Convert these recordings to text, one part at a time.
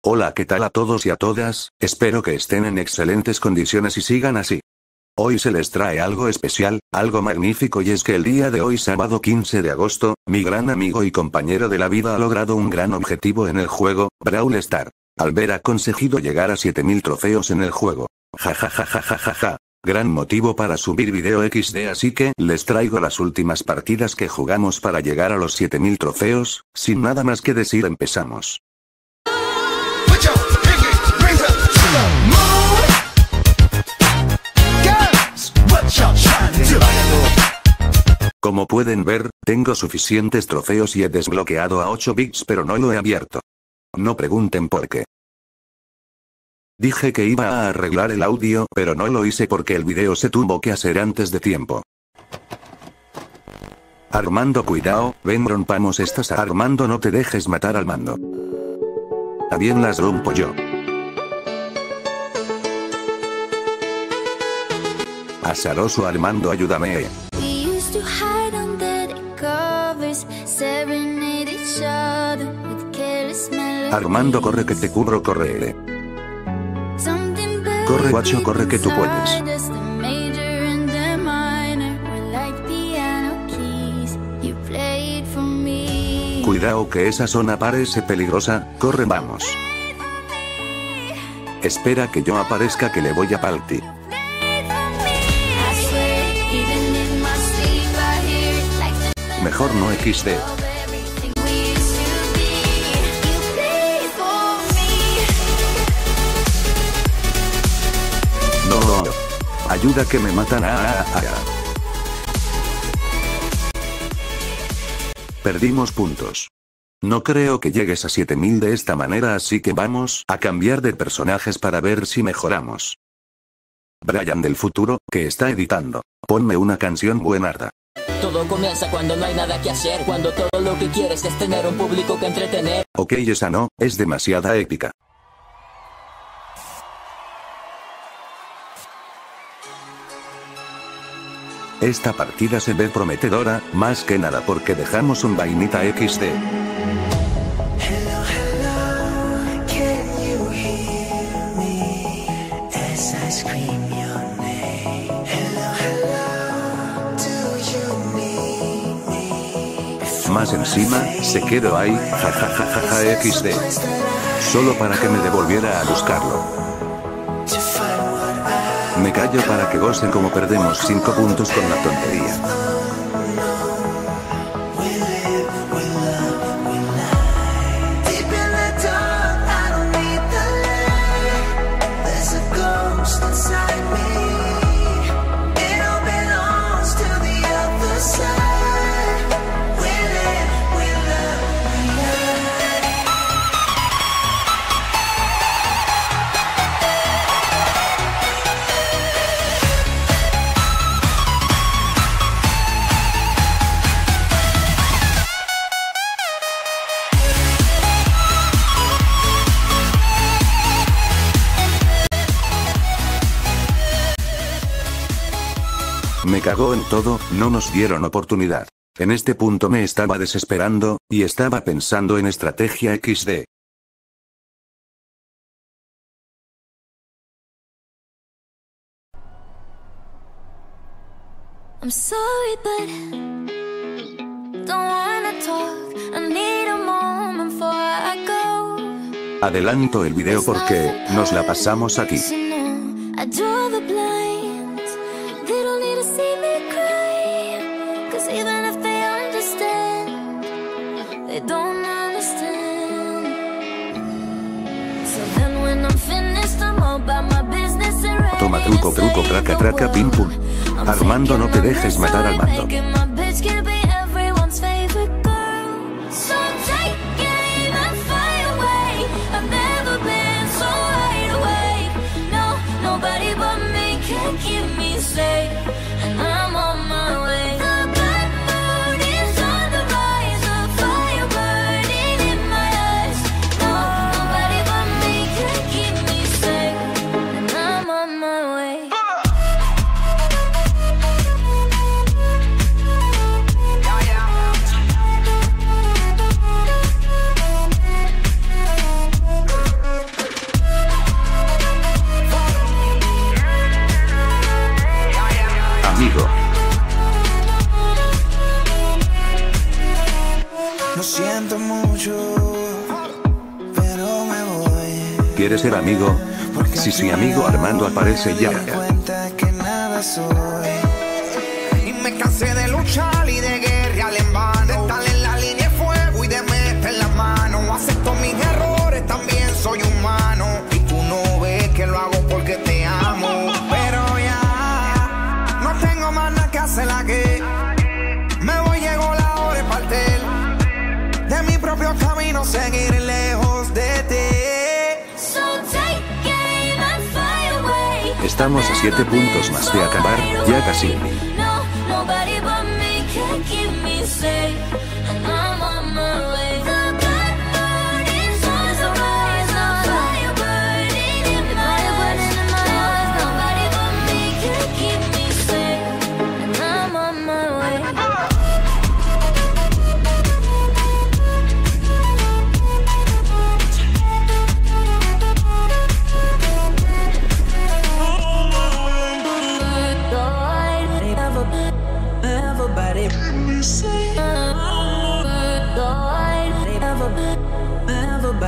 Hola, ¿qué tal a todos y a todas? Espero que estén en excelentes condiciones y sigan así. Hoy se les trae algo especial, algo magnífico y es que el día de hoy sábado 15 de agosto, mi gran amigo y compañero de la vida ha logrado un gran objetivo en el juego, Brawl Star. Al ver ha conseguido llegar a 7000 trofeos en el juego. Ja ja ja ja ja ja ja. Gran motivo para subir video XD así que les traigo las últimas partidas que jugamos para llegar a los 7000 trofeos, sin nada más que decir empezamos. Como pueden ver, tengo suficientes trofeos y he desbloqueado a 8 bits pero no lo he abierto. No pregunten por qué. Dije que iba a arreglar el audio, pero no lo hice porque el video se tuvo que hacer antes de tiempo. Armando cuidado, ven rompamos estas Armando no te dejes matar al mando. También las rompo yo. Azaroso Armando ayúdame. Armando corre que te cubro corre. Corre, guacho, corre, que tú puedes. Cuidado que esa zona parece peligrosa, corre vamos. Espera que yo aparezca que le voy a the Mejor no XD. Ayuda que me matan. Ah, ah, ah, ah. Perdimos puntos. No creo que llegues a 7000 de esta manera así que vamos a cambiar de personajes para ver si mejoramos. Brian del futuro, que está editando. Ponme una canción buenarda. Todo comienza cuando no hay nada que hacer, cuando todo lo que quieres es tener un público que entretener. Ok, esa no, es demasiada épica. Esta partida se ve prometedora, más que nada porque dejamos un vainita XD. Más encima, se quedó ahí, jajajajaja XD. Solo para que me devolviera a buscarlo. Me callo para que gocen como perdemos 5 puntos con la tontería. Me cagó en todo, no nos dieron oportunidad. En este punto me estaba desesperando, y estaba pensando en estrategia XD. I'm sorry, but don't wanna talk. I need a moment before I go. Adelanto el video porque nos la pasamos aquí. Toma truco, truco, traca, traca, pim pum. Armando, no te dejes matar al mando. ¿Quieres ser amigo? Si sí, amigo Armando aparece ya. Y me cansé de luchar Estamos a 7 puntos más de acabar, ya casi.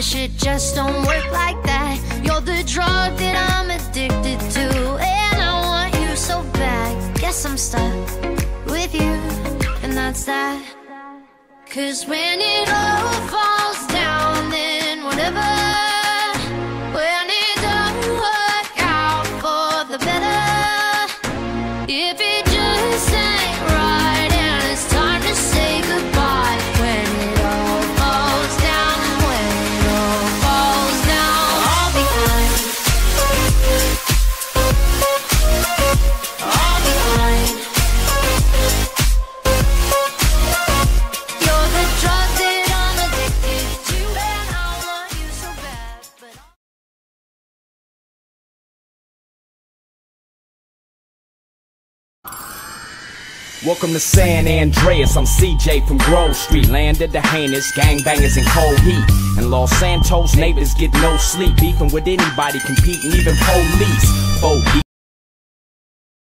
but shit just don't work like that. You're the drug that I'm addicted to, and I want you so bad. Guess I'm stuck with you, and that's that. Cause when it all falls down, then whatever. Welcome to San Andreas, I'm CJ from Grove Street, land of the heinous, gangbangers in cold heat. And Los Santos neighbors get no sleep, beefing with anybody, competing, even police.